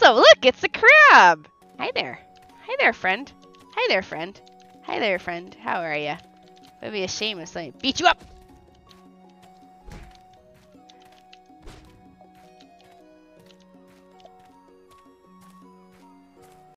awesome! Look, it's a crab! Hi there. Hi there, friend. Hi there, friend. Hi there, friend. How are you? It'd be a shame if somebody beat you up.